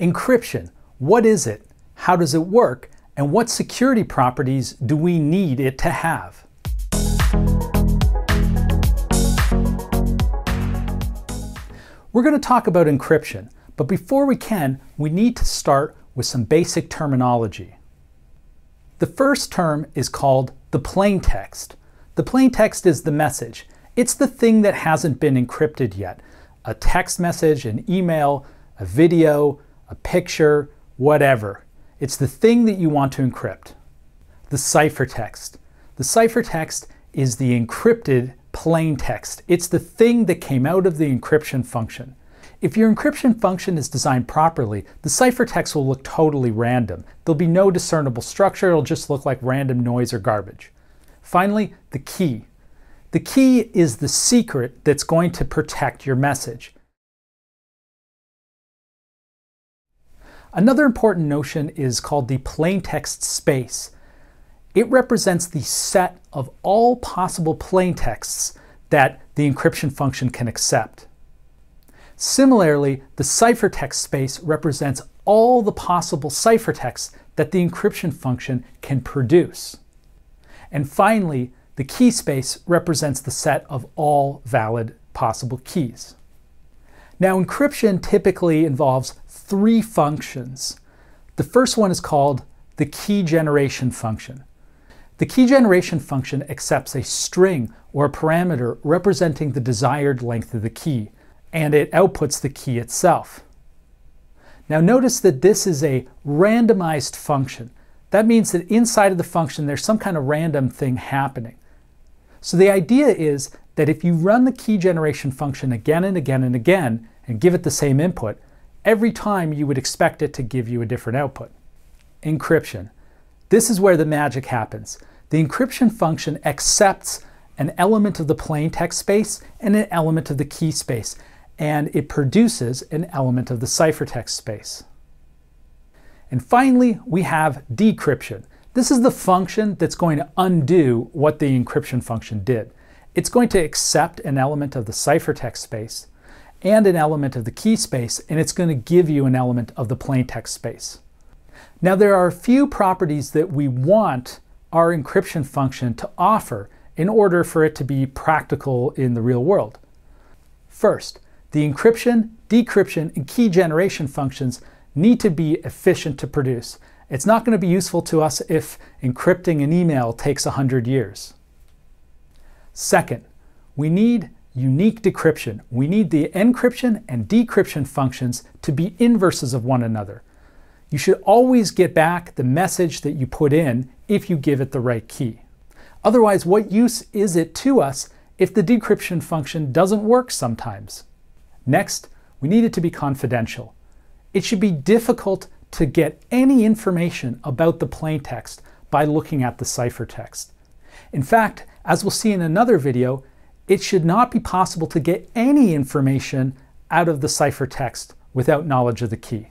Encryption, what is it? How does it work? And what security properties do we need it to have? We're going to talk about encryption, but before we can, we need to start with some basic terminology. The first term is called the plain text. The plain text is the message. It's the thing that hasn't been encrypted yet. A text message, an email, a video, a picture, whatever. It's the thing that you want to encrypt. The ciphertext. The ciphertext is the encrypted plain text. It's the thing that came out of the encryption function. If your encryption function is designed properly, the ciphertext will look totally random. There'll be no discernible structure, it'll just look like random noise or garbage. Finally, the key. The key is the secret that's going to protect your message. Another important notion is called the plaintext space. It represents the set of all possible plaintexts that the encryption function can accept. Similarly, the ciphertext space represents all the possible ciphertexts that the encryption function can produce. And finally, the key space represents the set of all valid possible keys. Now, encryption typically involves three functions. The first one is called the key generation function. The key generation function accepts a string or a parameter representing the desired length of the key, and it outputs the key itself. Now notice that this is a randomized function. That means that inside of the function there's some kind of random thing happening. So the idea is that if you run the key generation function again and again and again and give it the same input, every time you would expect it to give you a different output. Encryption. This is where the magic happens. The encryption function accepts an element of the plain text space and an element of the key space, and it produces an element of the ciphertext space. And finally, we have decryption. This is the function that's going to undo what the encryption function did. It's going to accept an element of the ciphertext space and an element of the key space, and it's going to give you an element of the plaintext space. Now, there are a few properties that we want our encryption function to offer in order for it to be practical in the real world. First, the encryption, decryption, and key generation functions need to be efficient to produce. It's not going to be useful to us if encrypting an email takes 100 years. Second, we need unique decryption. We need the encryption and decryption functions to be inverses of one another. You should always get back the message that you put in if you give it the right key. Otherwise, what use is it to us if the decryption function doesn't work sometimes? Next, we need it to be confidential. It should be difficult to get any information about the plaintext by looking at the ciphertext. In fact, as we'll see in another video, it should not be possible to get any information out of the ciphertext without knowledge of the key.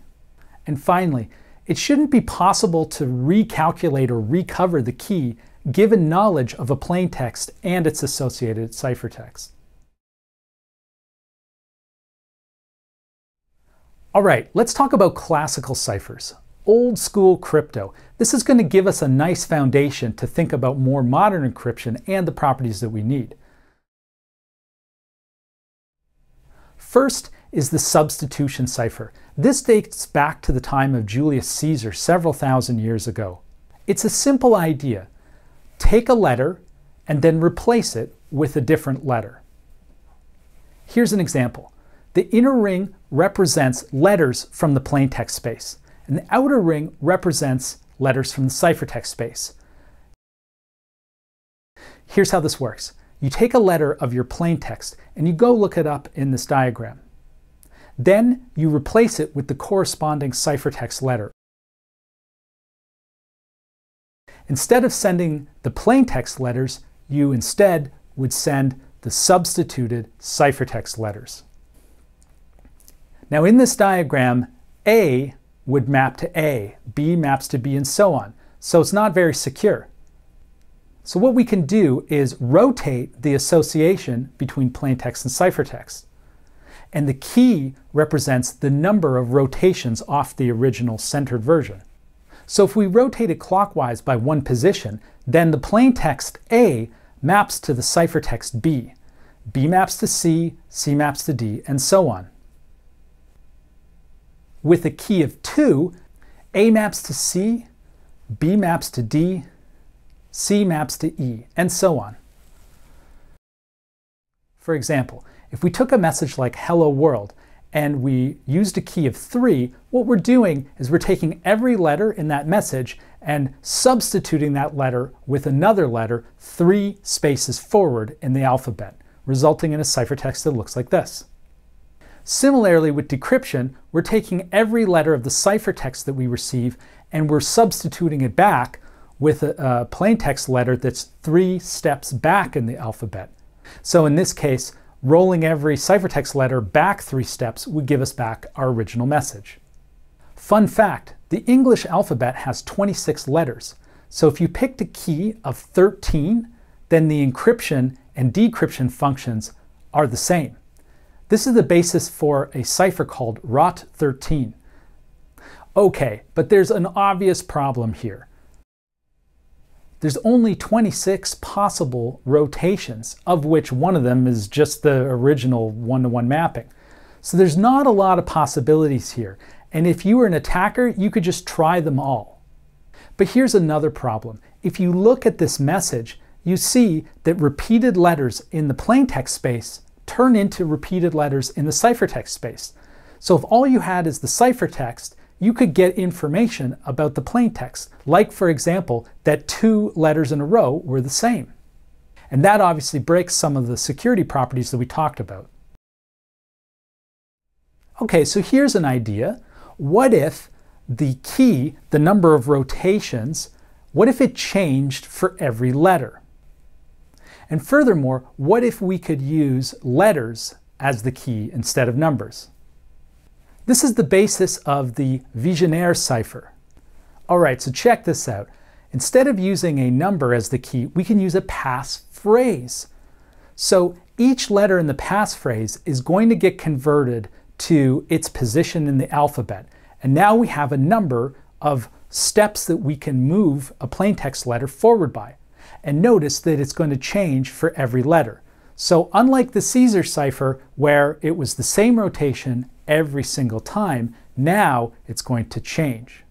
And finally, it shouldn't be possible to recalculate or recover the key given knowledge of a plaintext and its associated ciphertext. All right, let's talk about classical ciphers. Old school crypto. This is going to give us a nice foundation to think about more modern encryption and the properties that we need. First is the substitution cipher. This dates back to the time of Julius Caesar several thousand years ago. It's a simple idea. Take a letter and then replace it with a different letter. Here's an example. The inner ring represents letters from the plaintext space, and the outer ring represents letters from the ciphertext space. Here's how this works. You take a letter of your plaintext and you go look it up in this diagram. Then you replace it with the corresponding ciphertext letter. Instead of sending the plaintext letters, you instead would send the substituted ciphertext letters. Now in this diagram, A would map to A, B maps to B, and so on. So it's not very secure. So what we can do is rotate the association between plaintext and ciphertext. and the key represents the number of rotations off the original centered version. So if we rotate it clockwise by one position, then the plain text A maps to the ciphertext B. B maps to C, C maps to D, and so on. With a key of 2, A maps to C, B maps to D, C maps to E, and so on. For example, if we took a message like hello world and we used a key of 3, what we're doing is we're taking every letter in that message and substituting that letter with another letter three spaces forward in the alphabet, resulting in a ciphertext that looks like this. Similarly, with decryption, we're taking every letter of the ciphertext that we receive and we're substituting it back with a, a plaintext letter that's three steps back in the alphabet. So in this case, rolling every ciphertext letter back three steps would give us back our original message. Fun fact, the English alphabet has 26 letters. So if you picked a key of 13, then the encryption and decryption functions are the same. This is the basis for a cipher called ROT13. Okay, but there's an obvious problem here. There's only 26 possible rotations, of which one of them is just the original one-to-one -one mapping. So there's not a lot of possibilities here. And if you were an attacker, you could just try them all. But here's another problem. If you look at this message, you see that repeated letters in the plaintext space turn into repeated letters in the ciphertext space. So if all you had is the ciphertext, you could get information about the plaintext, like for example, that two letters in a row were the same. And that obviously breaks some of the security properties that we talked about. Okay, so here's an idea. What if the key, the number of rotations, what if it changed for every letter? And furthermore, what if we could use letters as the key instead of numbers? This is the basis of the Vigenère cipher. All right, so check this out. Instead of using a number as the key, we can use a passphrase. So each letter in the passphrase is going to get converted to its position in the alphabet. And now we have a number of steps that we can move a plaintext letter forward by. And notice that it's going to change for every letter. So unlike the Caesar cipher, where it was the same rotation every single time, now it's going to change.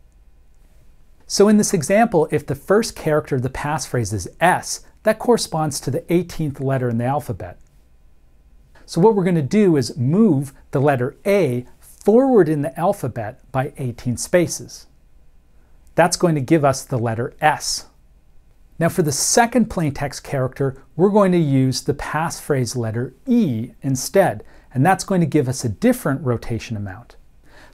So in this example, if the first character of the passphrase is S, that corresponds to the 18th letter in the alphabet. So what we're going to do is move the letter A forward in the alphabet by 18 spaces. That's going to give us the letter S. Now for the second plaintext character, we're going to use the passphrase letter E instead, and that's going to give us a different rotation amount.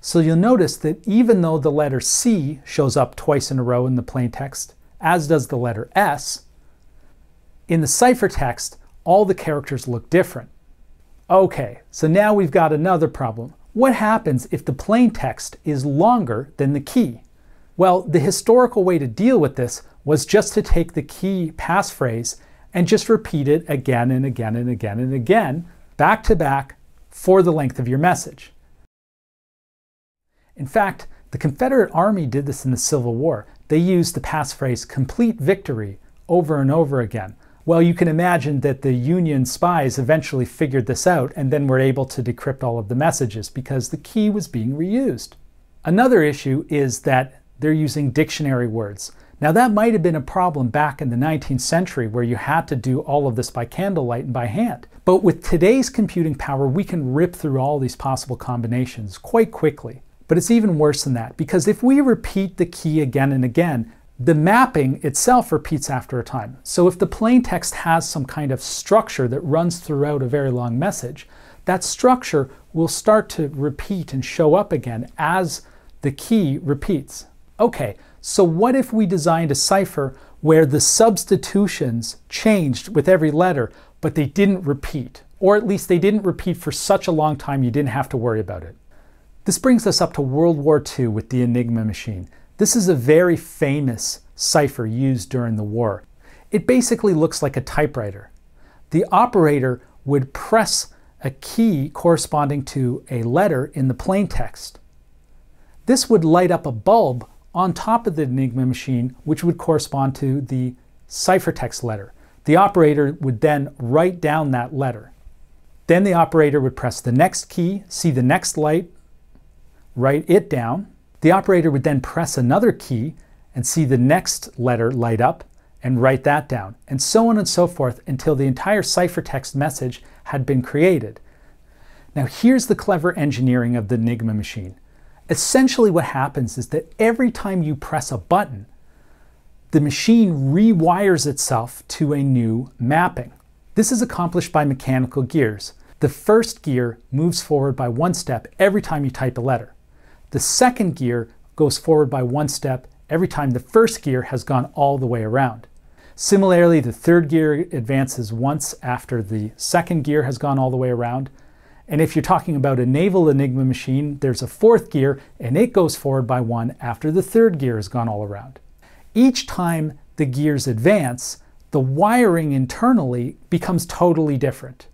So you'll notice that even though the letter C shows up twice in a row in the plaintext, as does the letter S, in the ciphertext, all the characters look different. Okay, so now we've got another problem. What happens if the plaintext is longer than the key? Well, the historical way to deal with this was just to take the key passphrase and just repeat it again and again and again and again, back to back, for the length of your message. In fact, the Confederate Army did this in the Civil War. They used the passphrase complete victory over and over again. Well, you can imagine that the Union spies eventually figured this out and then were able to decrypt all of the messages because the key was being reused. Another issue is that they're using dictionary words. Now, that might have been a problem back in the 19th century where you had to do all of this by candlelight and by hand. But with today's computing power, we can rip through all these possible combinations quite quickly. But it's even worse than that because if we repeat the key again and again, the mapping itself repeats after a time. So if the plain text has some kind of structure that runs throughout a very long message, that structure will start to repeat and show up again as the key repeats. Okay, so what if we designed a cipher where the substitutions changed with every letter, but they didn't repeat? Or at least they didn't repeat for such a long time you didn't have to worry about it. This brings us up to World War II with the Enigma machine. This is a very famous cipher used during the war. It basically looks like a typewriter. The operator would press a key corresponding to a letter in the plain text. This would light up a bulb on top of the Enigma machine, which would correspond to the ciphertext letter. The operator would then write down that letter. Then the operator would press the next key, see the next light, write it down. The operator would then press another key and see the next letter light up and write that down, and so on and so forth until the entire ciphertext message had been created. Now here's the clever engineering of the Enigma machine. Essentially what happens is that every time you press a button, the machine rewires itself to a new mapping. This is accomplished by mechanical gears. The first gear moves forward by one step every time you type a letter. The second gear goes forward by one step every time the first gear has gone all the way around. Similarly, the third gear advances once after the second gear has gone all the way around. And if you're talking about a naval Enigma machine, there's a fourth gear and it goes forward by one after the third gear has gone all around. Each time the gears advance, the wiring internally becomes totally different.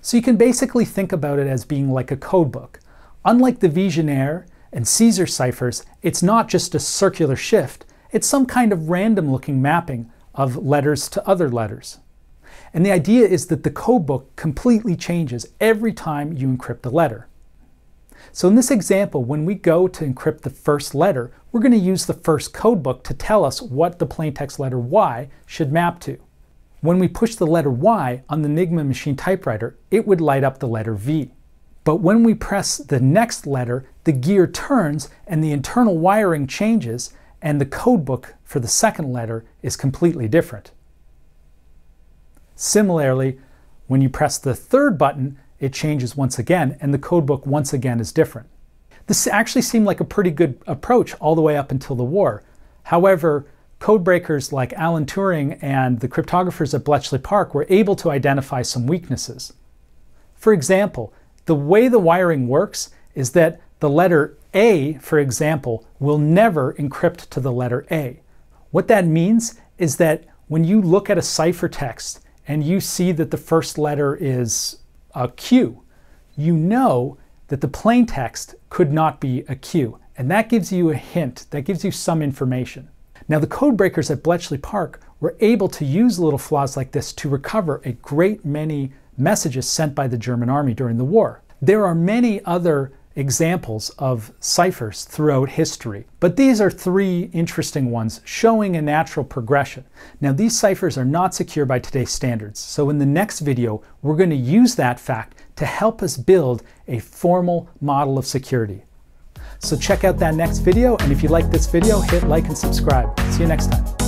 So you can basically think about it as being like a codebook. Unlike the Vigenère and Caesar ciphers, it's not just a circular shift, it's some kind of random looking mapping of letters to other letters. And the idea is that the codebook completely changes every time you encrypt a letter. So in this example, when we go to encrypt the first letter, we're going to use the first codebook to tell us what the plaintext letter Y should map to. When we push the letter Y on the Enigma machine typewriter, it would light up the letter V. But when we press the next letter, the gear turns and the internal wiring changes and the codebook for the second letter is completely different. Similarly, when you press the third button, it changes once again, and the codebook once again is different. This actually seemed like a pretty good approach all the way up until the war. However, codebreakers like Alan Turing and the cryptographers at Bletchley Park were able to identify some weaknesses. For example, the way the wiring works is that the letter A, for example, will never encrypt to the letter A. What that means is that when you look at a ciphertext and you see that the first letter is a Q, you know that the plain text could not be a Q. And that gives you a hint, that gives you some information. Now, the code breakers at Bletchley Park were able to use little flaws like this to recover a great many messages sent by the German army during the war. There are many other examples of ciphers throughout history. But these are three interesting ones showing a natural progression. Now these ciphers are not secure by today's standards, so in the next video we're going to use that fact to help us build a formal model of security. So check out that next video, and if you like this video, hit like and subscribe. See you next time.